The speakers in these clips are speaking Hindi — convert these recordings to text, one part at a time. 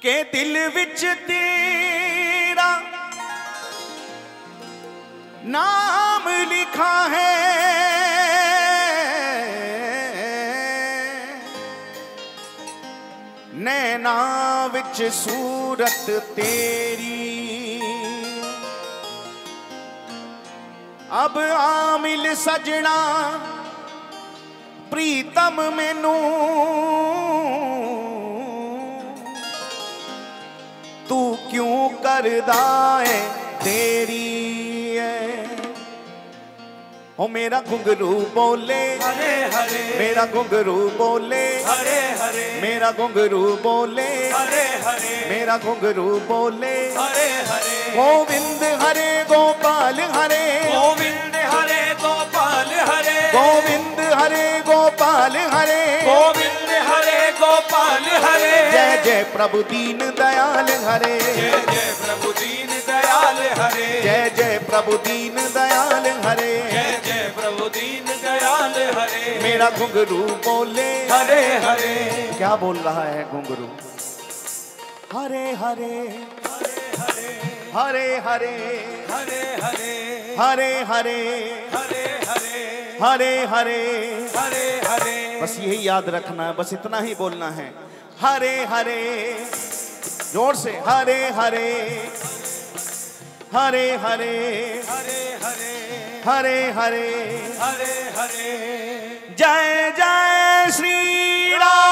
ਕਿ ਦਿਲ ਵਿੱਚ ਤੇਰਾ ਨਾਮ ਲਿਖਾ ਹੈ। ਨੈਣਾ ਵਿੱਚ ਸੂਰਤ ਤੇਰੀ। ਅਬ ਆ ਮਿਲ ਸਜਣਾ, ਪ੍ਰੀਤਮ ਮੈਨੂੰ अदाएँ तेरी है। ओ मेरा घुंगरू बोले। हरे हरे। मेरा घुंगरू बोले। हरे हरे। मेरा घुंगरू बोले। हरे हरे। मेरा घुंगरू बोले। हरे हरे। गोविंद हरे गोपाल हरे। गोविंद हरे गोपाल हरे। गोविंद हरे गोपाल हरे। गोविंद हरे गोपाल हरे। जय जय प्रभु दीन दयाल हरे। जय जय प्रभु दीन दयाल हरे। जय जय प्रभु दीन दयाल हरे। जय जय प्रभु दीन दयाल हरे। मेरा घुंघरू बोले। हरे हरे। क्या बोल रहा है घुंघरू? हरे हरे। हरे हरे। हरे हरे। हरे हरे। हरे हरे। हरे हरे। हरे हरे। बस यही याद रखना है बस इतना ही बोलना है। हरे हरे, ज़ोर से, हरे हरे हरे हरे हरे हरे हरे हरे हरे हरे जय जय श्री राधे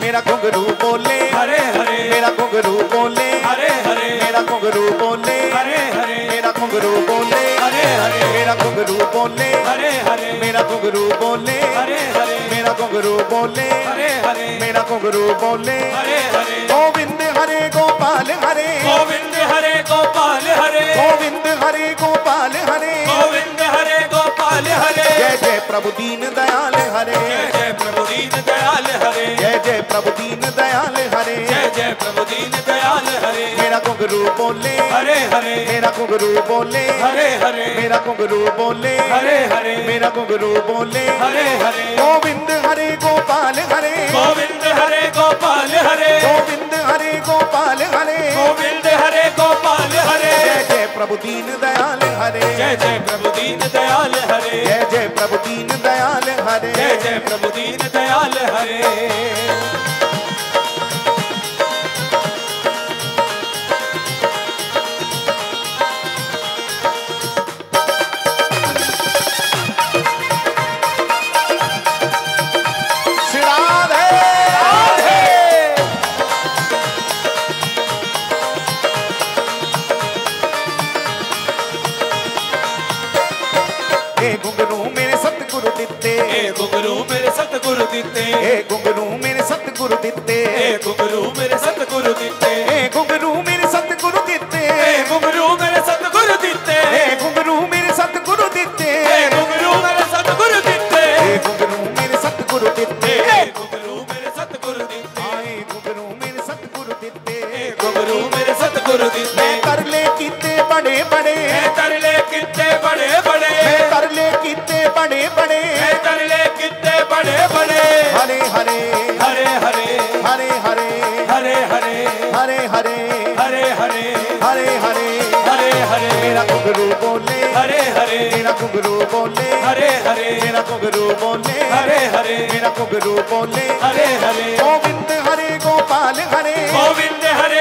मेरा घुंघरू बोले हरे हरे मेरा घुंघरू बोले हरे हरे मेरा घुंघरू बोले हरे हरे मेरा घुंघरू बोले हरे हरे मेरा घुंघरू बोले हरे हरे मेरा घुंघरू बोले हरे हरे मेरा घुंघरू बोले हरे हरे मेरा घुंघरू बोले हरे हरे गोविंद हरे गोपाल हरे गोविंद हरे गोपाल हरे गोविंद हरे गोपाल हरे गोविंद हरे गोपाल हरे जय जय प्रभु दीन दयाल घुंघरू बोले। हरे हरे। मेरा घुंघरू बोले। हरे हरे। मेरा घुंघरू बोले। हरे हरे। मेरा घुंघरू बोले। हरे हरे। गोविंद हरे गोपाल हरे। गोविंद हरे गोपाल हरे। गोविंद हरे गोपाल हरे। गोविंद हरे गोपाल हरे। जय जय प्रभु दीन दयाल हरे। जय जय प्रभु दीन दयाल हरे। जय जय प्रभु दीन दयाल हरे। जय जय प्रभु दीन दयाल हरे। ਬੜੇ ਮੈਂ ਤਰਲੇ ਕਿਤੇ ਬੜੇ ਬੜੇ ਹਰੇ ਹਰੇ ਹਰੇ ਹਰੇ ਹਰੇ ਹਰੇ ਹਰੇ ਹਰੇ ਹਰੇ ਹਰੇ ਹਰੇ ਹਰੇ ਹਰੇ ਹਰੇ ਹਰੇ ਹਰੇ ਮੇਰਾ ਘੁੰਗਰੂ ਬੋਲੇ ਹਰੇ ਹਰੇ ਮੇਰਾ ਘੁੰਗਰੂ ਬੋਲੇ ਹਰੇ ਹਰੇ ਮੇਰਾ ਘੁੰਗਰੂ ਬੋਲੇ ਹਰੇ ਹਰੇ ਮੇਰਾ ਘੁੰਗਰੂ ਬੋਲੇ ਹਰੇ ਹਰੇ ਗੋਵਿੰਦ ਹਰੇ ਗੋਪਾਲ ਹਰੇ ਗੋਵਿੰਦ ਹਰੇ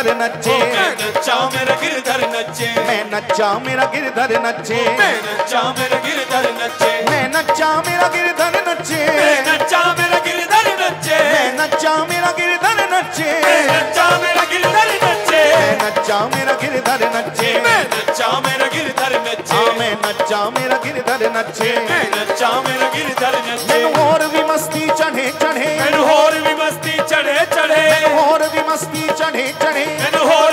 गिरधर नचे मैं मेरा गिरधर नचे मैं नचाओ मेरा गिरधर नचे मैं नचाओ मेरा गिरधर नचे मैं नचाओ मेरा गिरधर नचे मैं नचाओ मेरा गिरधर नचे मैं मेरा गिरधर नचे मैं मेरा गिरधर नचे मैं मेरा गिरधर नचे मैं नचाओ मेरा गिरधर नचे मैं मेरा गिरधर नचे और भी मस्ती चढ़े चढ़े चढ़े चढ़े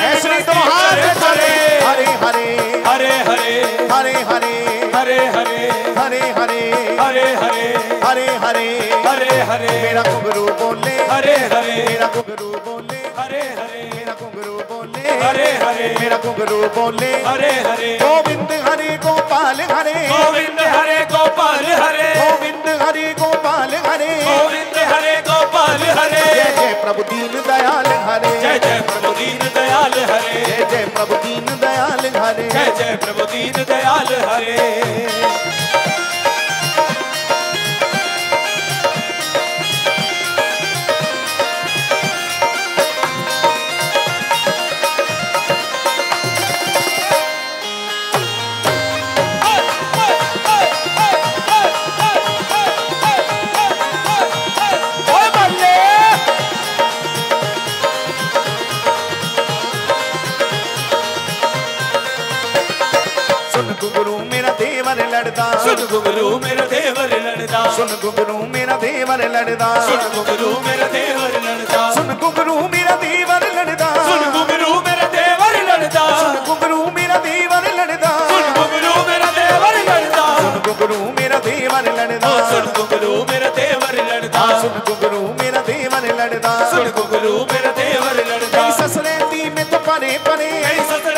ऐसे तो हाथ हरे हरे हरे हरे हरे हरे हरे हरे हरे हरे हरे हरे हरे हरे हरे हरे मेरा घुघरू बोले हरे हरे मेरा घुघरू बोले हरे हरे मेरा घुघरू बोले हरे हरे मेरा घुघरू बोले हरे हरे ਦੇਵਰ ਲੜਦਾ ਸੁਣ ਗੁਰੂ ਮੇਰਾ ਦੇਵਰ ਲੜਦਾ ਸੁਣ ਗੁਰੂ ਮੇਰਾ ਦੇਵਰ ਲੜਦਾ ਸੁਣ ਗੁਰੂ ਮੇਰਾ ਦੇਵਰ ਲੜਦਾ ਸੁਣ ਗੁਰੂ ਮੇਰਾ ਦੇਵਰ ਲੜਦਾ ਸੁਣ ਗੁਰੂ ਮੇਰਾ ਦੇਵਰ ਲੜਦਾ ਸੁਣ ਗੁਰੂ ਮੇਰਾ ਦੇਵਰ ਲੜਦਾ ਸੁਣ ਗੁਰੂ ਮੇਰਾ ਦੇਵਰ ਲੜਦਾ ਸੁਣ ਗੁਰੂ ਮੇਰਾ ਦੇਵਰ ਲੜਦਾ ਸੁਣ ਗੁਰੂ ਮੇਰਾ ਦੇਵਰ ਲੜਦਾ ਸੁਣ ਗੁਰੂ ਮੇਰਾ ਦੇਵਰ ਲੜਦਾ ਸੁਣ ਗੁਰੂ ਮੇਰਾ ਦੇਵਰ ਲੜਦਾ ਮੇਰੀ ਸੱਸ ਰਹਿੰਦੀ ਮੈਂ ਤੋਂ ਪਰੇ ਪਰੇ ਸਸਰੇ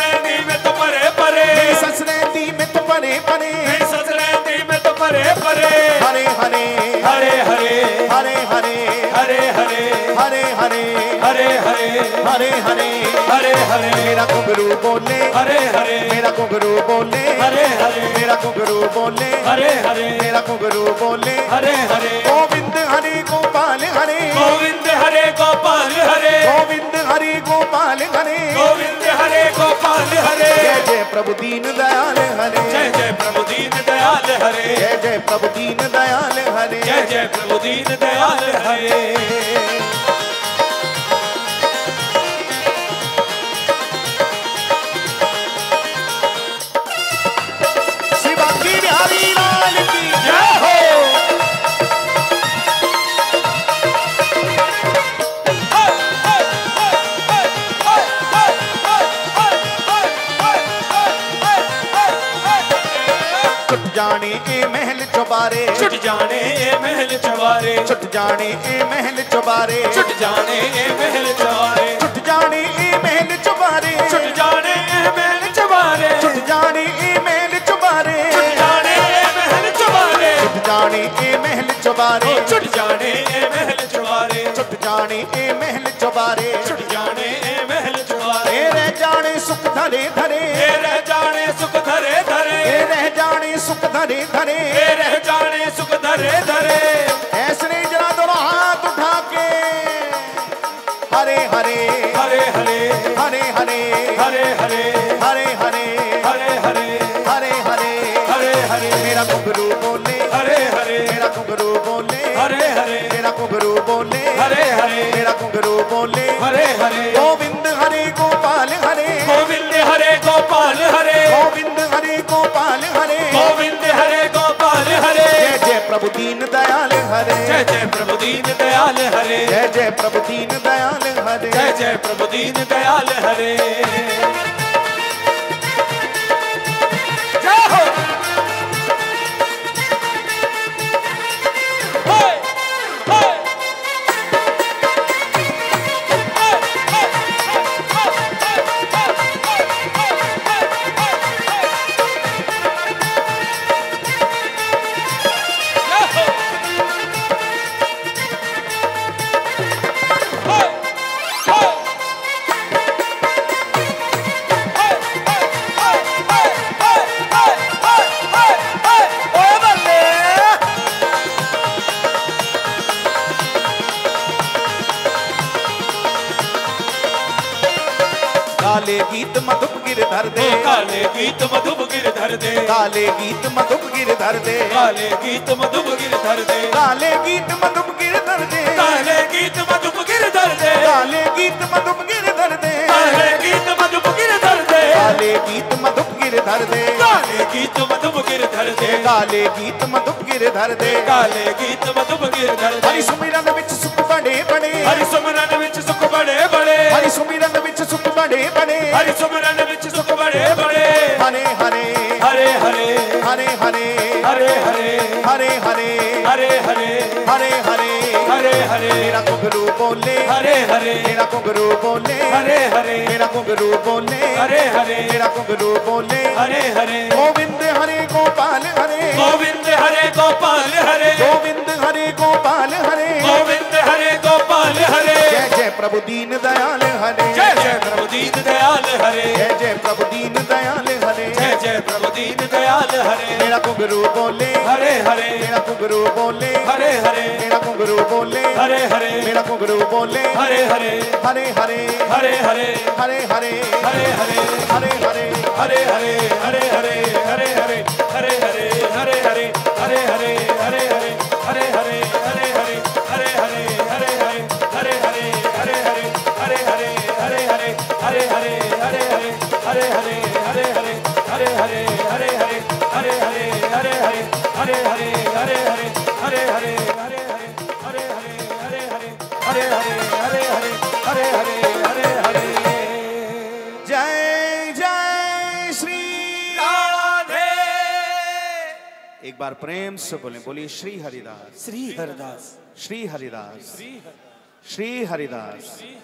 ਪਰੇ ਮੇਰੀ ਸਸਰੇ ਦੀ ਮੈਂ ਤੋਂ ਪਰੇ ਪਰੇ ਹਰੇ ਹਰੇ ਹਰੇ ਹਰੇ ਹਰੇ ਹਰੇ ਹਰੇ ਹਰੇ ਹਰੇ ਹਰੇ ਹਰੇ ਹਰੇ ਹਰੇ ਹਰੇ ਹਰੇ ਹਰੇ ਮੇਰਾ ਘੁੰਗਰੂ ਬੋਲੇ ਹਰੇ ਹਰੇ ਮੇਰਾ ਘੁੰਗਰੂ ਬੋਲੇ ਹਰੇ ਹਰੇ ਮੇਰਾ ਘੁੰਗਰੂ ਬੋਲੇ ਹਰੇ ਹਰੇ ਮੇਰਾ ਘੁੰਗਰੂ ਬੋਲੇ ਹਰੇ ਹਰੇ ਗੋਬਿੰਦ ਹਰੀ ਗੋਪਾਲ ਹਰੇ ਗੋਵਿੰਦ ਹਰੇ ਗੋਪਾਲ ਹਰੇ ਗੋਬਿੰਦ गोपाल हरे। गोविंद हरे गोपाल हरे। जय जय प्रभु दीन दयाल हरे। जय जय प्रभु दीन दयाल हरे। जय जय प्रभु दीन दयाल हरे। जय जय प्रभु दीन दयाल हरे। ये महल चवारे छुट जाने ये महल चवारे छुट जाने ये महल चवारे छुट जाने ये महल चवारे छुट जाने ये महल चवारे छुट जाने ये महल चवारे छुट जाने ये महल चवारे छुट जाने ये महल चवारे छुट जाने ये महल चवारे छुट जाने ये महल चवारे छुट जाने ਧਰੇ ਧਰੇ ਇਹ ਰਹਿ ਜਾਣੇ ਸੁਖ ਧਰੇ ਧਰੇ ਐਸਨੇ ਜਰਾ ਦੋਨੋਂ ਹਾਥ ਉਠਾ ਕੇ ਹਰੇ ਹਰੇ ਹਰੇ ਹਰੇ ਹਰੇ ਹਰੇ ਹਰੇ ਹਰੇ ਹਰੇ ਹਰੇ ਹਰੇ ਹਰੇ ਹਰੇ ਹਰੇ ਹਰੇ ਹਰੇ ਮੇਰਾ ਘੁੰਗਰੂ ਬੋਲੇ ਹਰੇ ਹਰੇ ਮੇਰਾ ਘੁੰਗਰੂ ਬੋਲੇ ਹਰੇ ਹਰੇ ਮੇਰਾ ਘੁੰਗਰੂ ਬੋਲੇ ਹਰੇ ਹਰੇ ਮੇਰਾ ਘੁੰਗਰੂ ਬੋਲੇ ਹਰੇ ਹਰੇ ਗੋਬਿੰਦ ਹਰੇ ਗੋਪਾਲ ਹਰੇ ਗੋਵਿੰਦ ਹਰੇ ਗੋਪਾਲ ਹਰੇ गोविंद हरे गोपाल हरे। गोविंद हरे गोपाल हरे। जय जय प्रभु दीन दयाल हरे। जय जय प्रभु दीन दयाल हरे। जय जय प्रभु दीन दयाल हरे। जय जय प्रभु दीन दयाल हरे। दे काले गीत मधुब गिरधर दे काले गीत मधुब गिरधर दे काले गीत मधुब गिरधर दे काले गीत मधुब गिरधर दे काले गीत मधुब गिरधर दे काले गीत मधुब गिरधर दे काले गीत मधुब गिरधर दे काले गीत मधुब गिरधर दे काले गीत मधुब गिरधर दे काले गीत मधुब गिरधर दे हरि सुमिरन विच सुख बड़े बड़े हरि सुमिरन विच हरे हरे हरे हरे हरे हरे हरे हरे हरे। मेरा घुघरू बोले हरे हरे। मेरा घुघरू बोले हरे हरे। मेरा घुघरू बोले हरे हरे। मेरा घुघरू बोले हरे हरे। गोविंद हरे गोपाल हरे। गोविंद हरे गोपाल हरे। गोविंद हरे गोपाल हरे। गोविंद हरे गोपाल हरे। जय जय प्रभु दीन दयाल हरे। जय जय प्रभु दीन दयाल हरे। जय जय प्रभु दीन दयाल ਜੈ ਪ੍ਰਭੂ ਦੀਨ ਦਇਆਲ ਹਰੇ ਮੇਰਾ ਘੁੰਗਰੂ ਬੋਲੇ ਹਰੇ ਹਰੇ ਮੇਰਾ ਘੁੰਗਰੂ ਬੋਲੇ ਹਰੇ ਹਰੇ ਮੇਰਾ ਘੁੰਗਰੂ ਬੋਲੇ ਹਰੇ ਹਰੇ ਮੇਰਾ ਘੁੰਗਰੂ ਬੋਲੇ ਹਰੇ ਹਰੇ ਹਰੇ ਹਰੇ ਹਰੇ ਹਰੇ ਹਰੇ ਹਰੇ ਹਰੇ ਹਰੇ ਹਰੇ ਹਰੇ ਹਰੇ ਹਰੇ ਹਰੇ एक बार प्रेम से बोले बोलिए श्री हरिदास श्री हरदास श्री हरिदास श्री श्री हरिदास हरि